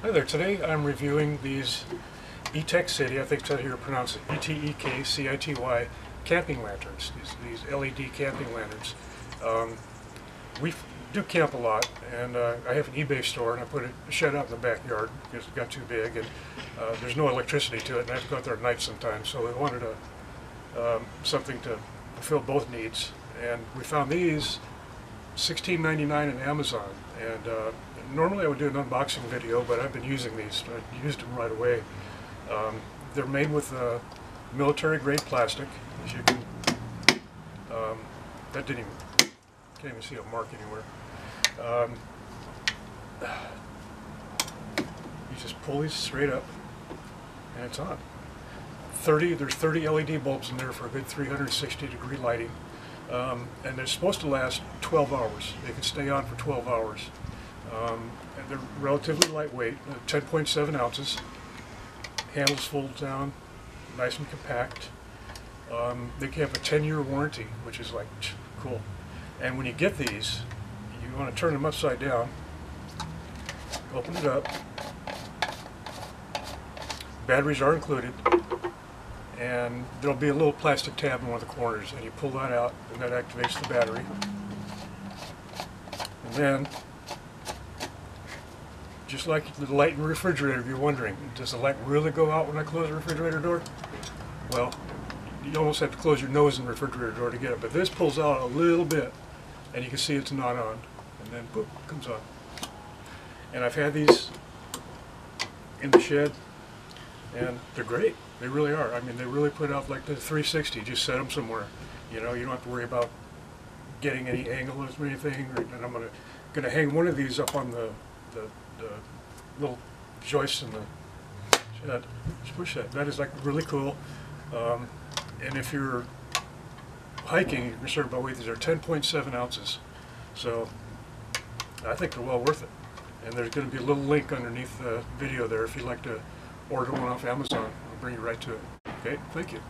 Hi there, today I'm reviewing these Etekcity, I think that's how you pronounce it, E-T-E-K-C-I-T-Y camping lanterns, these, these LED camping lanterns. Um, we do camp a lot, and uh, I have an eBay store, and I put a shed out in the backyard because it got too big, and uh, there's no electricity to it, and I have to go out there at night sometimes, so we wanted a, um, something to fulfill both needs. And we found these sixteen ninety nine on Amazon, and uh, normally I would do an unboxing video, but I've been using these. I used them right away. Um, they're made with uh, military grade plastic, as you can. Um, that didn't even can't even see a mark anywhere. Um, you just pull these straight up, and it's on. 30, there's 30 LED bulbs in there for a good 360 degree lighting. Um, and they're supposed to last 12 hours. They can stay on for 12 hours. Um, they're relatively lightweight, uh, 10.7 ounces. Handles fold down, nice and compact. Um, they have a 10 year warranty, which is like cool. And when you get these, you want to turn them upside down, open it up. Batteries are included and there'll be a little plastic tab in one of the corners, and you pull that out, and that activates the battery. And then, just like the light in the refrigerator, if you're wondering, does the light really go out when I close the refrigerator door? Well, you almost have to close your nose in the refrigerator door to get it, but this pulls out a little bit, and you can see it's not on, and then boop, comes on. And I've had these in the shed, and they're great. They really are. I mean, they really put out like the 360. Just set them somewhere. You know, you don't have to worry about getting any angle or anything. And I'm gonna gonna hang one of these up on the the, the little joist in the shed. Just push that. That is like really cool. Um, and if you're hiking, you're concerned about weight. These are 10.7 ounces. So I think they're well worth it. And there's going to be a little link underneath the video there if you'd like to order one off Amazon. I'll bring you right to it. Okay, thank you.